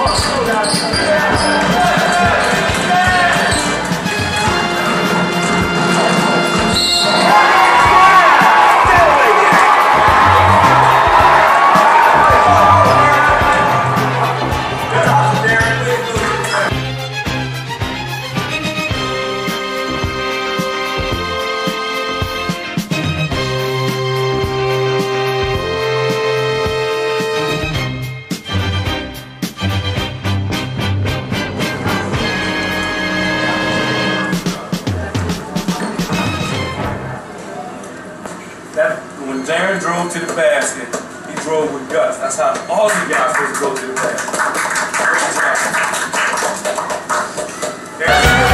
Nosso coração. When Jaron drove to the basket, he drove with guts. That's how all you guys supposed to go to the basket. Great job.